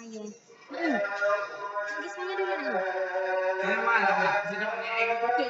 saya. Hmm. Gisanya dulu nih. Oke,